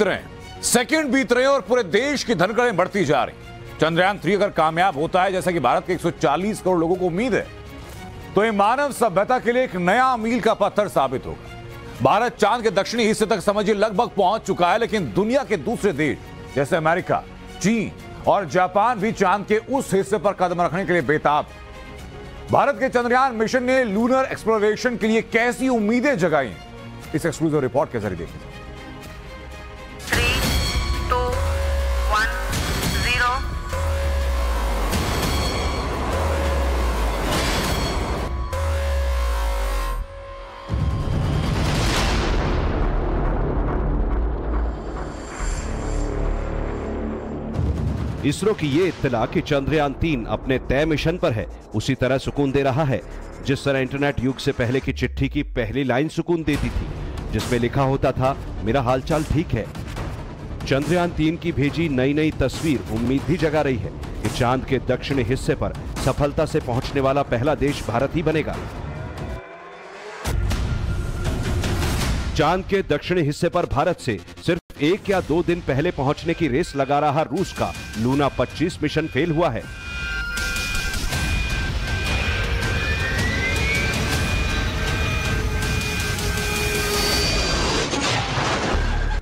बीत रहे हैं। सेकंड बीत रहे हैं और पूरे देश की धनकड़ें बढ़ती जा रही चंद्रयान थ्री अगर कामयाब होता है, जैसा कि भारत के 140 करोड़ लोगों को उम्मीद है तो ये मानव सभ्यता के लिए एक नया मील का पत्थर साबित होगा। भारत चाँद के दक्षिणी हिस्से तक समझिए लगभग पहुँच चुका है, लेकिन दुनिया के दूसरे देश, जैसे अमेरिका, चीन और जापान भी चाँद के उस हिस्से पर कदम रखने के लिए बेताब भारत के चंद्रयान मिशन ने लूनर एक्सप्लोरेशन के लिए कैसी उम्मीदें जगाई इस एक्सक्लूसिव रिपोर्ट के ज़रिए देखिए। इसरो की ये इत्तला कि चंद्रयान तीन अपने तय मिशन पर है, उसी तरह सुकून दे रहा है, जिस तरह इंटरनेट युग से पहले की चिट्ठी की पहली लाइन सुकून देती थी, जिसमें लिखा होता था, मेरा हालचाल ठीक है। चंद्रयान तीन की भेजी नई नई तस्वीर उम्मीद भी जगा रही है कि चाँद के दक्षिणी हिस्से पर सफलता से पहुँचने वाला पहला देश भारत ही बनेगा। चाँद के दक्षिणी हिस्से पर भारत से सिर्फ़ एक या दो दिन पहले पहुँचने की रेस लगा रहा रूस का। लूना 25 मिशन फेल हुआ है।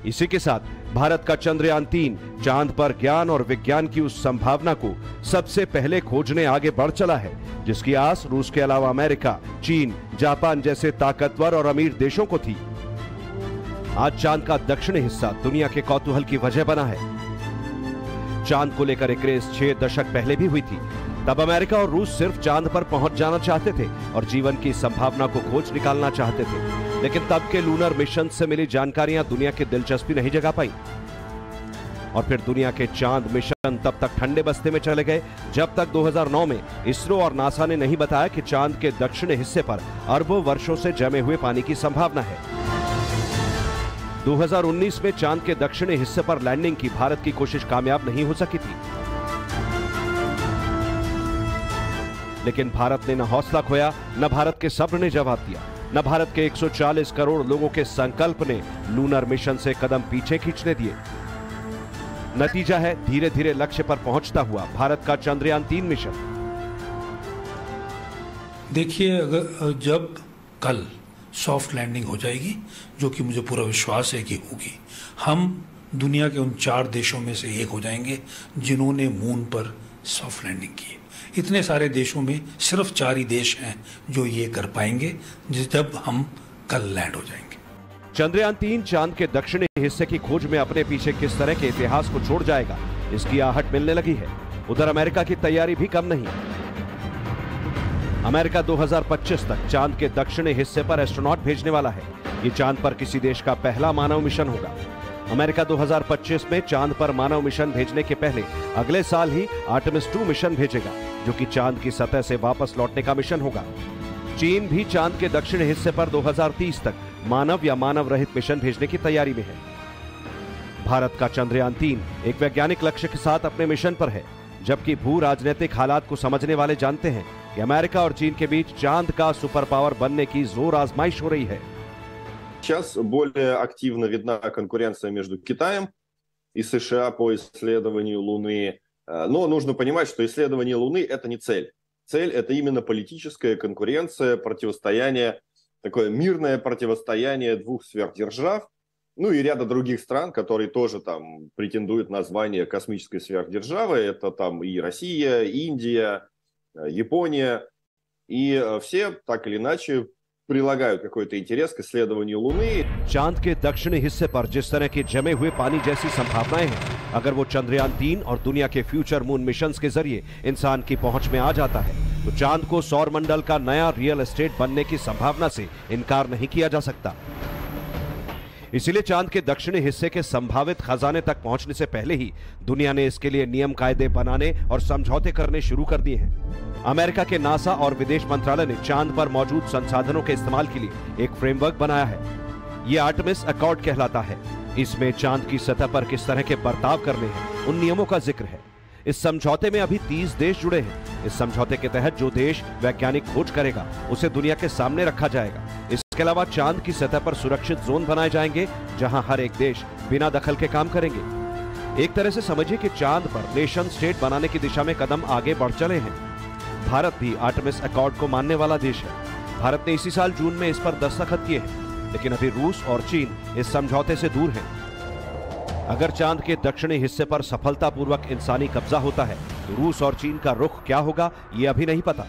इसी के साथ भारत का चंद्रयान तीन, चाँद पर ज्ञान और विज्ञान की उस संभावना को सबसे पहले खोजने आगे बढ़ चला है, जिसकी आस रूस के अलावा अमेरिका, चीन, जापान जैसे ताकतवर और अमीर देशों को थी। आज चाँद का दक्षिणी हिस्सा दुनिया के कौतूहल की वजह बना है। चाँद को लेकर एक रेस छह दशक पहले भी हुई थी। तब अमेरिका और रूस सिर्फ़ चाँद पर पहुँच जाना चाहते थे और जीवन की संभावना को खोज निकालना चाहते थे। लेकिन तब के लूनर मिशन से मिली जानकारियाँ दुनिया की दिलचस्पी नहीं जगा पाई। और फिर दुनिया के चाँद मिशन तब तक ठंडे बस्ते में चले गए, जब तक 2009 में इसरो और नासा ने नहीं बताया कि चाँद के दक्षिणी हिस्से पर अरबों वर्षों से जमे हुए पानी की संभावना है। 2019 में चाँद के दक्षिणी हिस्से पर लैंडिंग की भारत की कोशिश कामयाब नहीं हो सकी थी। लेकिन भारत ने न हौसला खोया, न भारत के सब्र ने जवाब दिया, न भारत के 140 करोड़ लोगों के संकल्प ने लूनर मिशन से कदम पीछे खींचने दिए। नतीजा है धीरे धीरे लक्ष्य पर पहुँचता हुआ भारत का चंद्रयान तीन मिशन। देखिए अगर जब कल सॉफ्ट लैंडिंग हो जाएगी, जो कि मुझे पूरा विश्वास है कि होगी। हम दुनिया के उन चार देशों में से एक हो जाएँगे, जिन्होंने मून पर सॉफ्ट लैंडिंग की इतने सारे देशों में सिर्फ़ चार ही देश हैं जो ये कर पाएँगे जब हम कल लैंड हो जाएँगे। चंद्रयान तीन चाँद के दक्षिणी हिस्से की खोज में अपने पीछे किस तरह के इतिहास को छोड़ जाएगा, इसकी आहट मिलने लगी है। उधर अमेरिका की तैयारी भी कम नहीं। अमेरिका 2025 तक चाँद के दक्षिणी हिस्से पर एस्ट्रोनॉट भेजने वाला है। ये चाँद पर किसी देश का पहला मानव मिशन होगा। अमेरिका 2025 में चाँद पर मानव मिशन भेजने के पहले अगले साल ही आर्टेमिस 2 मिशन भेजेगा, जो कि चाँद की सतह से वापस लौटने का मिशन होगा। चीन भी चाँद के दक्षिण हिस्से पर 2030 तक मानव या मानव रहित मिशन भेजने की तैयारी में है। भारत का चंद्रयान तीन एक वैज्ञानिक लक्ष्य के साथ अपने मिशन पर है, जबकि भू राजनीतिक हालात को समझने वाले जानते हैं। कि अमेरिका और चीन के बीच चांद का सुपर पावर बनने की जोर आजमाइश हो रही है Сейчас более активно видна конкуренция между Китаем и США по исследованию Луны. Э, Но нужно понимать, что исследование Луны – это не цель. Цель – это именно политическая конкуренция, противостояние, такое мирное противостояние двух сверхдержав, ну и ряда других стран, которые тоже там претендуют на звание космической сверхдержавы. Это там и Россия, Индия, э, Япония. И э, все так или иначе прилагают какой-то интерес к исследованию Луны. चांद के दक्षिणी हिस्से पर जिस तरह के जमे हुए पानी जैसी संभावनाएं हैं अगर वो चंद्रयान तीन और दुनिया के फ्यूचर मून मिशन के जरिए इंसान की पहुंच में आ जाता है तो चांद को सौर मंडल का नया रियल एस्टेट बनने की संभावना से इनकार नहीं किया जा सकता इसीलिए चांद के दक्षिणी हिस्से के संभावित खजाने तक पहुंचने से पहले ही दुनिया ने इसके लिए नियम कायदे बनाने और समझौते करने शुरू कर दिए हैं अमेरिका के नासा और विदेश मंत्रालय ने चाँद पर मौजूद संसाधनों के इस्तेमाल के लिए एक फ्रेमवर्क बनाया है। ये आर्टमिस अकॉर्ड कहलाता है। इसमें चाँद की सतह पर किस तरह के बर्ताव करने हैं, उन नियमों का ज़िक्र है। इस समझौते में अभी 30 देश जुड़े हैं। इस समझौते के तहत जो देश वैज्ञानिक खोज करेगा, उसे दुनिया के सामने रखा जाएगा। इसके अलावा चाँद की सतह पर सुरक्षित जोन बनाए जाएँगे, जहाँ हर एक देश बिना दखल के काम करेंगे। एक तरह से समझिए कि चाँद पर नेशन स्टेट बनाने की दिशा में कदम आगे बढ़ चले हैं। भारत भी आर्टमिस अकॉर्ड को मानने वाला देश है। भारत ने इसी साल जून में इस पर दस्तखत किए हैं, लेकिन अभी रूस और चीन इस समझौते से दूर हैं। अगर चाँद के दक्षिणी हिस्से पर सफलतापूर्वक इंसानी कब्जा होता है तो रूस और चीन का रुख क्या होगा, ये अभी नहीं पता।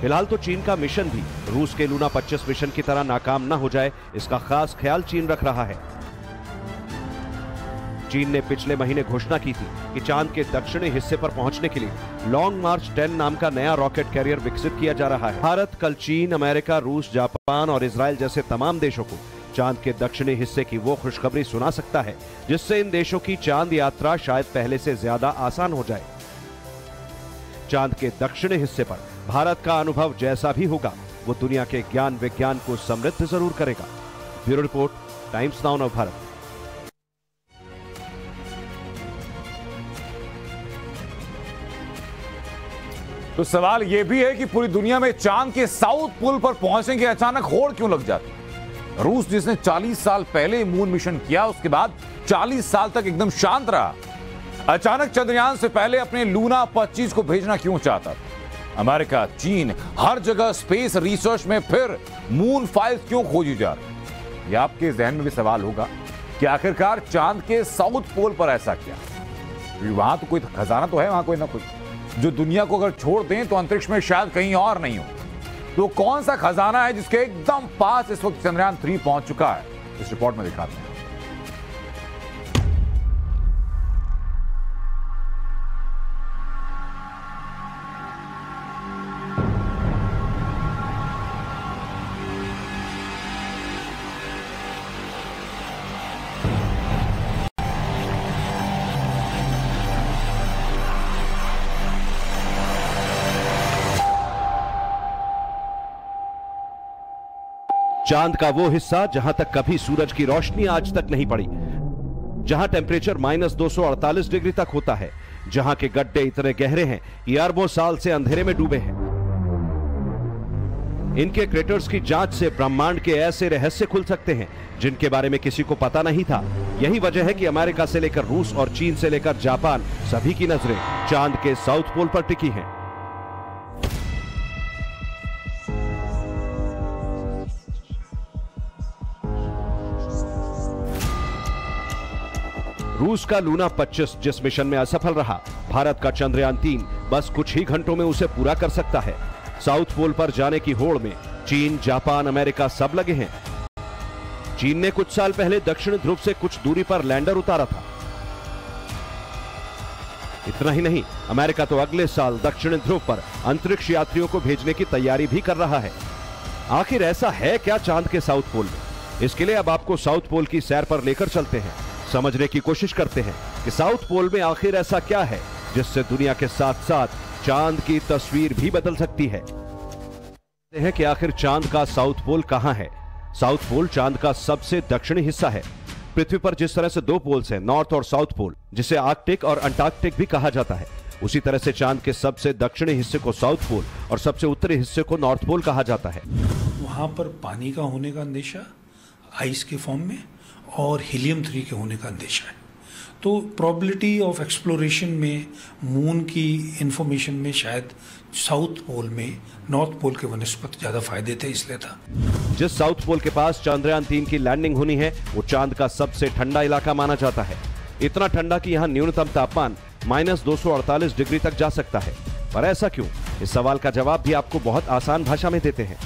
फ़िलहाल तो चीन का मिशन भी रूस के लूना 25 मिशन की तरह नाकाम न हो जाए, इसका खास ख्याल चीन रख रहा है। चीन ने पिछले महीने घोषणा की थी कि चाँद के दक्षिणी हिस्से पर पहुँचने के लिए लॉन्ग मार्च 10 नाम का नया रॉकेट कैरियर विकसित किया जा रहा है। भारत, कल चीन, अमेरिका, रूस, जापान और इसराइल जैसे तमाम देशों को चाँद के दक्षिणी हिस्से की वो खुशखबरी सुना सकता है, जिससे इन देशों की चाँद यात्रा शायद पहले से ज़्यादा आसान हो जाए। चाँद के दक्षिणी हिस्से पर भारत का अनुभव जैसा भी होगा, वो दुनिया के ज्ञान विज्ञान को समृद्ध ज़रूर करेगा। Bureau report, Times now of Bharat. तो सवाल यह भी है कि पूरी दुनिया में चाँद के साउथ पोल पर पहुँचने की अचानक होड़ क्यों लग जाती? रूस जिसने 40 साल पहले मून मिशन किया, उसके बाद 40 साल तक एकदम शांत रहा। अचानक चंद्रयान से पहले अपने लूना 25 को भेजना क्यों चाहता अमेरिका, चीन, हर जगह स्पेस रिसर्च में फिर मून फाइल्स क्यों खोजी जा रही? ये आपके जहन में भी सवाल होगा कि आखिरकार चाँद के साउथ पोल पर ऐसा क्या? वहाँ तो कोई खजाना तो है, वहाँ कोई ना कोई। जो दुनिया को अगर छोड़ दें तो अंतरिक्ष में शायद कहीं और नहीं हो। तो कौन सा खजाना है जिसके एकदम पास इस वक्त चंद्रयान थ्री पहुँच चुका है? इस रिपोर्ट में दिखाते हैं। चाँद का वो हिस्सा जहाँ तक कभी सूरज की रोशनी आज तक नहीं पड़ी, जहाँ टेम्परेचर माइनस दो डिग्री तक होता है, जहाँ के गड्ढे इतने गहरे हैं कि अरबों साल से अंधेरे में डूबे हैं। इनके क्रेटर्स की जाँच से ब्रह्मांड के ऐसे रहस्य खुल सकते हैं, जिनके बारे में किसी को पता नहीं था। यही वजह है कि अमेरिका से लेकर रूस और चीन से लेकर जापान सभी की नज़रें चाँद के साउथ पोल पर टिकी हैं। रूस का लूना 25 जिस मिशन में असफल रहा, भारत का चंद्रयान तीन, बस कुछ ही घंटों में उसे पूरा कर सकता है। साउथ पोल पर जाने की होड़ में चीन, जापान, अमेरिका सब लगे हैं। चीन ने कुछ साल पहले दक्षिण ध्रुव से कुछ दूरी पर लैंडर उतारा था। इतना ही नहीं, अमेरिका तो अगले साल दक्षिण ध्रुव पर अंतरिक्ष यात्रियों को भेजने की तैयारी भी कर रहा है। आखिर ऐसा है क्या चाँद के साउथ पोल में? इसके लिए अब आपको साउथ पोल की सैर पर लेकर चलते हैं। समझने की कोशिश करते हैं कि साउथ पोल में आखिर ऐसा क्या है, जिससे दुनिया के साथ साथ चाँद की तस्वीर भी बदल सकती है। हैं कि आखिर चाँद का साउथ पोल कहाँ है। साउथ पोल चाँद का सबसे दक्षिणी हिस्सा है। पृथ्वी पर जिस तरह से दो पोल्स हैं, नॉर्थ और साउथ पोल, जिसे आर्कटिक और अंटार्कटिक भी कहा जाता है, उसी तरह से चाँद के सबसे दक्षिणी हिस्से को साउथ पोल और सबसे उत्तरी हिस्से को नॉर्थ पोल कहा जाता है। वहाँ पर पानी का होने का अंदेशा आइस के फॉर्म में और हीलियम थ्री के होने का अंदेशा है। तो प्रॉबिलिटी ऑफ़ एक्सप्लोरेशन में मून की इंफॉर्मेशन में शायद साउथ पोल में नॉर्थ पोल के वनस्पत ज़्यादा फ़ायदे थे, इसलिए था। जिस साउथ पोल के पास चंद्रयान तीन की लैंडिंग होनी है, वो चाँद का सबसे ठंडा इलाका माना जाता है। इतना ठंडा कि यहाँ न्यूनतम तापमान माइनस दो डिग्री तक जा सकता है। पर ऐसा क्यों? इस सवाल का जवाब भी आपको बहुत आसान भाषा में देते हैं।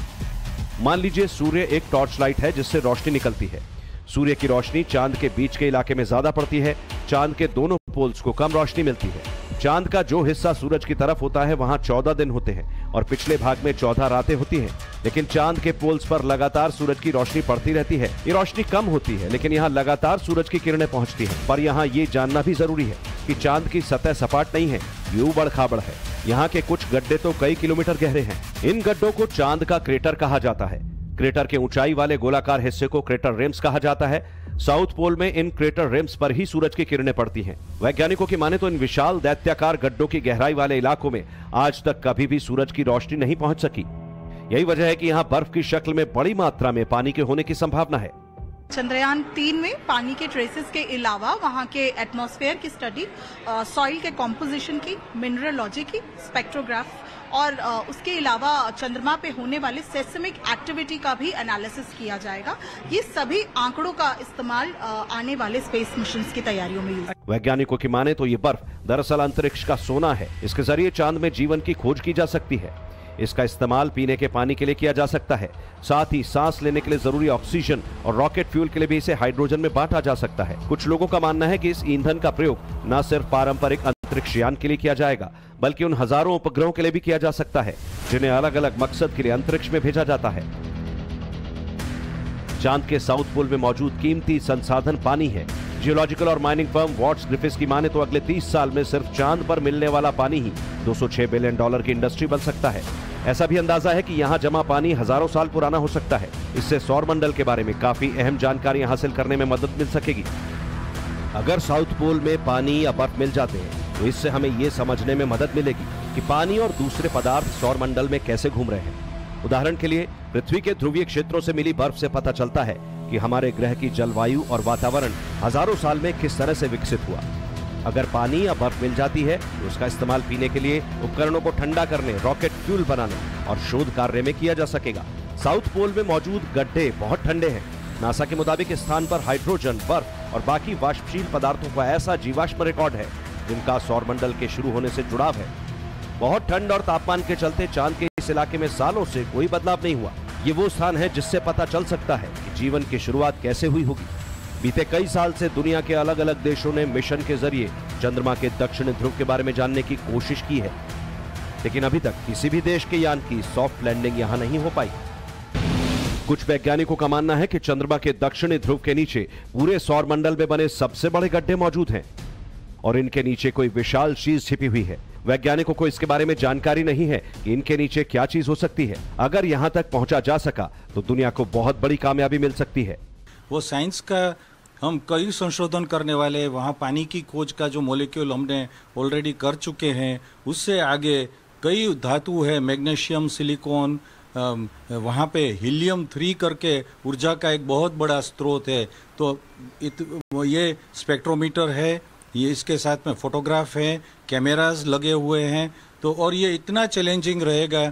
मान लीजिए सूर्य एक टॉर्च लाइट है, जिससे रोशनी निकलती है। सूर्य की रोशनी चाँद के बीच के इलाके में ज़्यादा पड़ती है। चाँद के दोनों पोल्स को कम रोशनी मिलती है। चाँद का जो हिस्सा सूरज की तरफ़ होता है, वहाँ चौदह दिन होते हैं और पिछले भाग में चौदह रातें होती हैं। लेकिन चाँद के पोल्स पर लगातार सूरज की रोशनी पड़ती रहती है। ये रोशनी कम होती है, लेकिन यहाँ लगातार सूरज की किरणें पहुँचती हैं। पर यहाँ ये जानना भी ज़रूरी है कि चाँद की सतह सपाट नहीं है, ये उबड़ खाबड़ है। यहाँ के कुछ गड्ढे तो कई किलोमीटर गहरे हैं। इन गड्ढों को चाँद का क्रेटर कहा जाता है। क्रेटर के ऊंचाई वाले गोलाकार हिस्से को क्रेटर रिम्स कहा जाता है। साउथ पोल में इन क्रेटर रिम्स पर ही सूरज की किरणें पड़ती हैं। वैज्ञानिकों की माने तो इन विशाल दैत्याकार गड्ढों की गहराई वाले इलाकों में आज तक कभी भी सूरज की रोशनी नहीं पहुँच सकी। यही वजह है कि यहाँ बर्फ़ की शक्ल में बड़ी मात्रा में पानी के होने की संभावना है। चंद्रयान तीन में पानी के ट्रेसेस के अलावा वहाँ के एटमॉस्फेयर की स्टडी सॉइल के कॉम्पोजिशन की मिनरलॉजी की स्पेक्ट्रोग्राफ और उसके अलावा चंद्रमा पे होने वाले सेस्मिक एक्टिविटी का भी एनालिसिस किया जाएगा। ये सभी आंकड़ों का इस्तेमाल आने वाले स्पेस मिशन की तैयारियों में वैज्ञानिकों की माने तो ये बर्फ़ दरअसल अंतरिक्ष का सोना है। इसके ज़रिए चाँद में जीवन की खोज की जा सकती है। इसका इस्तेमाल पीने के पानी के लिए किया जा सकता है। साथ ही सांस लेने के लिए ज़रूरी ऑक्सीजन और रॉकेट फ्यूल के लिए भी इसे हाइड्रोजन में बांटा जा सकता है। कुछ लोगों का मानना है कि इस ईंधन का प्रयोग न सिर्फ़ पारंपरिक अंतरिक्ष यान के लिए किया जाएगा, बल्कि उन हज़ारों उपग्रहों के लिए भी किया जा सकता है, जिन्हें अलग अलग मकसद के लिए अंतरिक्ष में भेजा जाता है। चाँद के साउथ पोल में मौजूद कीमती संसाधन पानी है। जियोलॉजिकल और माइनिंग फर्म वॉट्स ग्रिफिस की माने तो अगले 30 साल में सिर्फ़ चाँद पर मिलने वाला पानी ही 206 बिलियन डॉलर की इंडस्ट्री बन सकता है। ऐसा भी अंदाज़ा है कि यहाँ जमा पानी हज़ारों साल पुराना हो सकता है। इससे सौर मंडल के बारे में काफ़ी अहम जानकारियाँ हासिल करने में मदद मिल सकेगी। अगर साउथ पोल में पानी या बर्फ़ मिल जाते हैं तो इससे हमें ये समझने में मदद मिलेगी कि पानी और दूसरे पदार्थ सौर मंडल में कैसे घूम रहे हैं। उदाहरण के लिए, पृथ्वी के ध्रुवीय क्षेत्रों से मिली बर्फ़ से पता चलता है कि हमारे ग्रह की जलवायु और वातावरण हज़ारों साल में किस तरह से विकसित हुआ। अगर पानी या बर्फ़ मिल जाती है तो उसका इस्तेमाल पीने के लिए उपकरणों को ठंडा करने, रॉकेट फ्यूल बनाने और शोध कार्य में किया जा सकेगा। साउथ पोल में मौजूद गड्ढे बहुत ठंडे हैं। नासा के मुताबिक स्थान पर हाइड्रोजन, बर्फ़ और बाकी वाष्पशील पदार्थों का ऐसा जीवाश्म रिकॉर्ड है जिनका सौरमंडल के शुरू होने से जुड़ाव है। बहुत ठंड और तापमान के चलते चाँद के इस इलाके में सालों से कोई बदलाव नहीं हुआ। ये वो स्थान है जिससे पता चल सकता है कि जीवन की शुरुआत कैसे हुई होगी। बीते कई साल से दुनिया के अलग अलग देशों ने मिशन के ज़रिए चंद्रमा के दक्षिण ध्रुव के बारे में जानने की कोशिश की है। लेकिन अभी तक किसी भी देश के यान की सॉफ्ट लैंडिंग यहाँ नहीं हो पाई। कुछ वैज्ञानिकों का मानना है कि चंद्रमा के दक्षिणी ध्रुव के नीचे पूरे सौर मंडल में बने सबसे बड़े गड्ढे मौजूद हैं। और इनके नीचे कोई विशाल चीज़ छिपी हुई है। वैज्ञानिकों को इसके बारे में जानकारी नहीं है कि इनके नीचे क्या चीज़ हो सकती है। अगर यहाँ तक पहुँचा जा सका तो दुनिया को बहुत बड़ी कामयाबी मिल सकती है। वो साइंस का हम कई संशोधन करने वाले वहाँ पानी की खोज का जो मोलिक्यूल हमने ऑलरेडी कर चुके हैं उससे आगे कई धातु है मैग्नीशियम सिलिकॉन वहाँ पे हीलियम थ्री करके ऊर्जा का एक बहुत बड़ा स्रोत है। तो इत, ये स्पेक्ट्रोमीटर है ये इसके साथ में फोटोग्राफ है कैमराज लगे हुए हैं तो और ये इतना चैलेंजिंग रहेगा।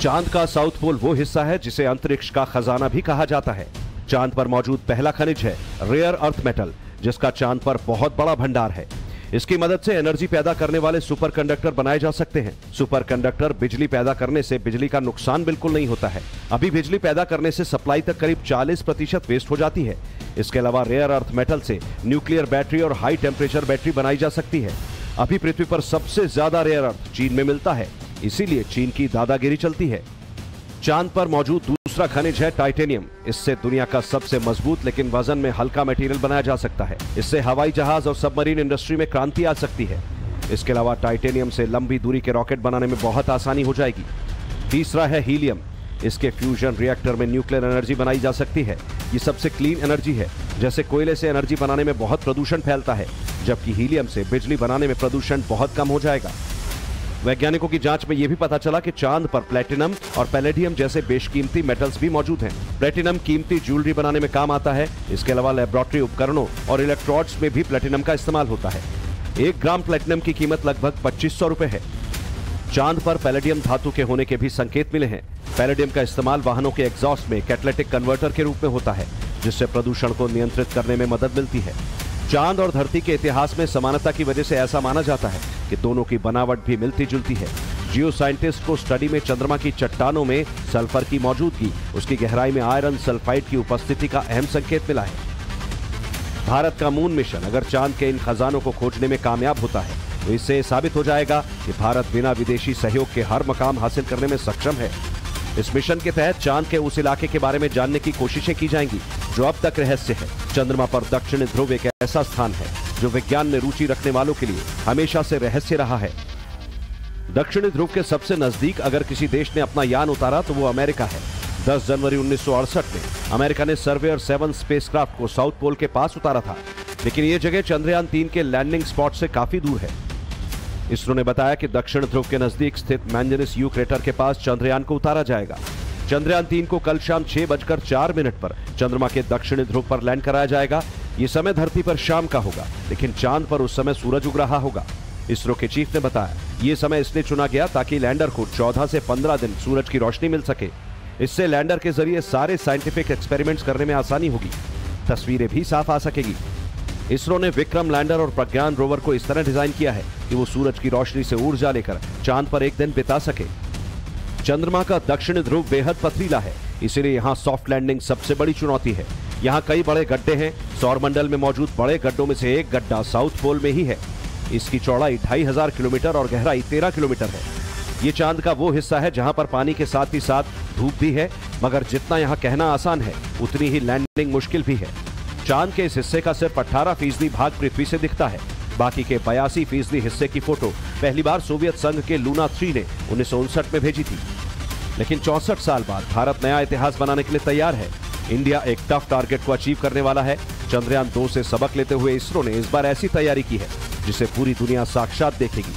चाँद का साउथ पोल वो हिस्सा है जिसे अंतरिक्ष का खजाना भी कहा जाता है। चाँद पर मौजूद पहला खनिज है रेयर अर्थ मेटल जिसका चाँद पर बहुत बड़ा भंडार है। इसकी मदद से एनर्जी पैदा करने वाले सुपर कंडक्टर बनाए जा सकते हैं। सुपर कंडक्टर बिजली पैदा करने से बिजली का नुकसान बिल्कुल नहीं होता है। अभी बिजली पैदा करने से सप्लाई तक करीब 40 प्रतिशत वेस्ट हो जाती है। इसके अलावा रेयर अर्थ मेटल से न्यूक्लियर बैटरी और हाई टेम्परेचर बैटरी बनाई जा सकती है। अभी पृथ्वी पर सबसे ज़्यादा रेयर अर्थ चीन में मिलता है। इसीलिए चीन की दादागिरी चलती है। चाँद पर मौजूद दूसरा खनिज है टाइटेनियम। इससे दुनिया का सबसे मज़बूत लेकिन वज़न में हल्का मटेरियल बनाया जा सकता है। इससे हवाई जहाज़ और सबमरीन इंडस्ट्री में क्रांति आ सकती है। इसके अलावा टाइटेनियम से लंबी दूरी के रॉकेट बनाने में बहुत आसानी हो जाएगी। तीसरा है हीलियम। इसके फ्यूजन रिएक्टर में न्यूक्लियर एनर्जी बनाई जा सकती है। ये सबसे क्लीन एनर्जी है, जैसे कोयले से एनर्जी बनाने में बहुत प्रदूषण फैलता है, जबकि हीलियम से बिजली बनाने में प्रदूषण बहुत कम हो जाएगा। वैज्ञानिकों की जाँच में यह भी पता चला कि चाँद पर प्लेटिनम और पैलेडियम जैसे बेशकीमती मेटल्स भी मौजूद हैं। प्लेटिनम कीमती ज्वेलरी बनाने में काम आता है। इसके अलावा लेबोरेटरी उपकरणों और इलेक्ट्रोड्स में भी प्लेटिनम का इस्तेमाल होता है। एक ग्राम प्लेटिनम की कीमत लगभग पच्चीस सौ है। चाँद पर पैलेडियम धातु के होने के भी संकेत मिले हैं। पैलेडियम का इस्तेमाल वाहनों के एग्जॉस्ट में कैटलेटिक कन्वर्टर के रूप में होता है, जिससे प्रदूषण को नियंत्रित करने में मदद मिलती है। चाँद और धरती के इतिहास में समानता की वजह से ऐसा माना जाता है कि दोनों की बनावट भी मिलती जुलती है। जियो साइंटिस्ट को स्टडी में चंद्रमा की चट्टानों में सल्फ़र की मौजूदगी, उसकी गहराई में आयरन सल्फाइड की उपस्थिति का अहम संकेत मिला है। भारत का मून मिशन, अगर चाँद के इन खजानों को खोजने में कामयाब होता है तो इससे साबित हो जाएगा कि भारत बिना विदेशी सहयोग के हर मकाम हासिल करने में सक्षम है। इस मिशन के तहत चाँद के उस इलाके के बारे में जानने की कोशिशें की जाएँगी, जो अब तक रहस्य है। चंद्रमा पर दक्षिण ध्रुव एक ऐसा स्थान है, जो विज्ञान में रुचि रखने वालों के लिए हमेशा से रहस्य रहा है। दक्षिणी ध्रुव के सबसे नज़दीक अगर किसी देश ने अपना यान उतारा तो वो अमेरिका है। 10 जनवरी 1968 में अमेरिका ने सर्वेयर सेवन स्पेसक्राफ्ट को साउथ पोल के पास उतारा था। लेकिन ये जगह चंद्रयान तीन के लैंडिंग स्पॉट से काफ़ी दूर है। इसरो ने बताया कि दक्षिण ध्रुव के नज़दीक स्थित मैंजनिस यू क्रेटर के पास चंद्रयान को उतारा जाएगा। चंद्रयान तीन को कल शाम छह बजकर चार मिनट पर चंद्रमा के दक्षिणी ध्रुव पर लैंड कराया जाएगा। ये समय धरती पर शाम का होगा, लेकिन चाँद पर उस समय सूरज उग रहा होगा। इसरो के चीफ ने बताया, ये समय इसलिए चुना गया ताकि लैंडर को 14 से 15 दिन सूरज की रोशनी मिल सके। इससे लैंडर के ज़रिए सारे साइंटिफिक एक्सपेरिमेंट्स करने में आसानी होगी। तस्वीरें भी साफ़ आ सकेगी। इसरो ने विक्रम लैंडर और प्रज्ञान रोवर को इस तरह डिज़ाइन किया है कि वो सूरज की रोशनी से ऊर्जा लेकर चाँद पर एक दिन बिता सके। चंद्रमा का दक्षिण ध्रुव बेहद पथरीला है, इसीलिए यहाँ सॉफ्ट लैंडिंग सबसे बड़ी चुनौती है। यहाँ कई बड़े गड्ढे हैं सौर मंडल में मौजूद बड़े गड्ढों में से एक गड्ढा साउथ पोल में ही है। इसकी चौड़ाई ढाई हज़ार किलोमीटर और गहराई तेरह किलोमीटर है। ये चाँद का वो हिस्सा है जहाँ पर पानी के साथ ही साथ धूप भी है, मगर जितना यहाँ कहना आसान है, उतनी ही लैंडिंग मुश्किल भी है। चाँद के इस हिस्से का सिर्फ़ 18 फ़ीसदी भाग पृथ्वी से दिखता है। बाकी के बयासी फ़ीसदी हिस्से की फ़ोटो पहली बार सोवियत संघ के लूना थ्री ने उन्नीस में भेजी थी। लेकिन चौसठ साल बाद भारत नया इतिहास बनाने के लिए तैयार है। इंडिया एक टफ टारगेट को अचीव करने वाला है। चंद्रयान दो से सबक लेते हुए इसरो ने इस बार ऐसी तैयारी की है, जिसे पूरी दुनिया साक्षात देखेगी।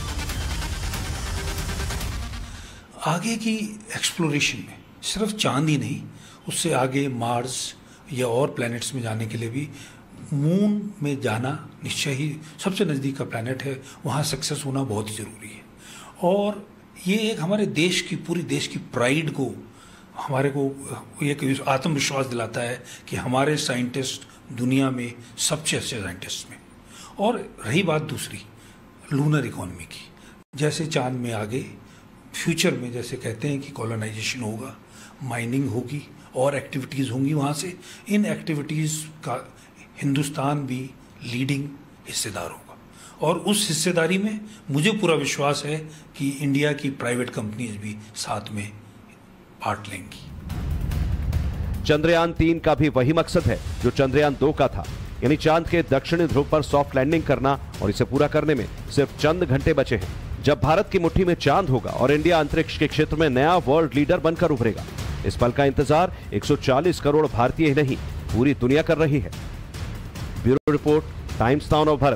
आगे की एक्सप्लोरेशन में सिर्फ़ चाँद ही नहीं, उससे आगे मार्स या और प्लैनेट्स में जाने के लिए भी मून में जाना निश्चय ही सबसे नज़दीक का प्लानट है। वहाँ सक्सेस होना बहुत ही ज़रूरी है। और ये एक हमारे देश की, पूरी देश की प्राइड को, हमारे को एक आत्मविश्वास दिलाता है कि हमारे साइंटिस्ट दुनिया में सबसे अच्छे साइंटिस्ट में। और रही बात दूसरी लूनर इकोनॉमी की। जैसे चाँद में आगे फ्यूचर में जैसे कहते हैं कि कॉलोनाइजेशन होगा माइनिंग होगी और एक्टिविटीज़ होंगी वहाँ से। इन एक्टिविटीज़ का हिंदुस्तान भी लीडिंग हिस्सेदार होगा और उस हिस्सेदारी में मुझे पूरा विश्वास है कि इंडिया की प्राइवेट कंपनीज़ भी साथ में पार्ट लेंगी। चंद्रयान तीन का भी वही मकसद है जो चंद्रयान दो का था। यानी चाँद के दक्षिणी ध्रुव पर सॉफ्ट लैंडिंग करना और इसे पूरा करने में सिर्फ़ चंद घंटे बचे हैं। जब भारत की मुट्ठी में चाँद होगा और इंडिया अंतरिक्ष के क्षेत्र में नया वर्ल्ड लीडर बनकर उभरेगा इस पल का इंतज़ार 140 करोड़ भारतीय ही नहीं, पूरी दुनिया कर रही है। Bureau report, Times town of Bharat.